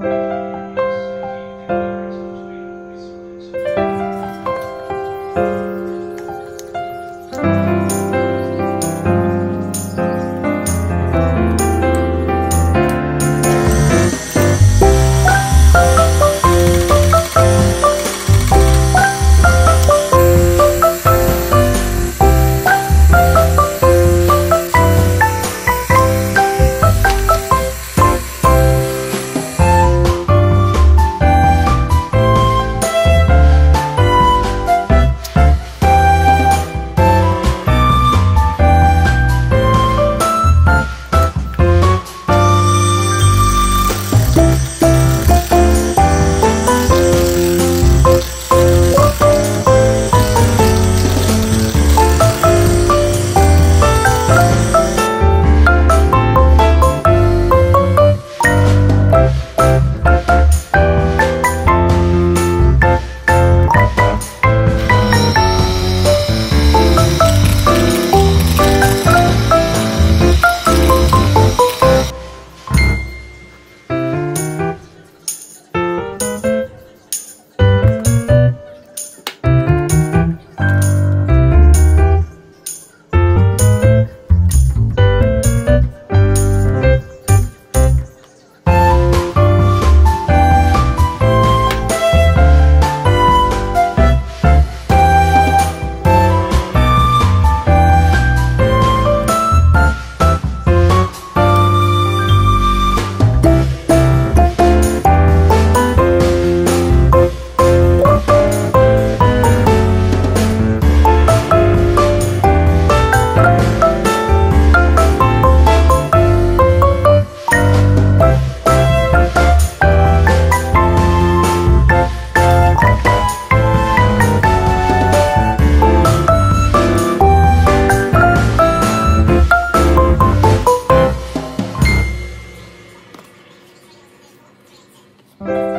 Bye. Bye.